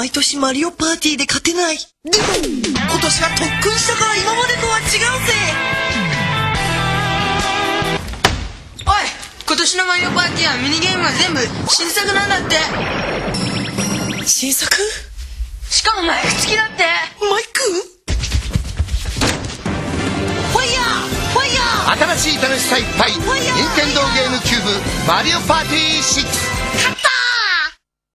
毎年マリオパーティーで勝てない。でも、今年は特訓したから今までとは違うぜ。おい今年のマリオパーティーはミニゲームが全部新作なんだって。新作？しかもマイク付きだって。マイク？ファイヤー！ファイヤー！新しい楽しさいっぱい。任天堂ゲームキューブマリオパーティー6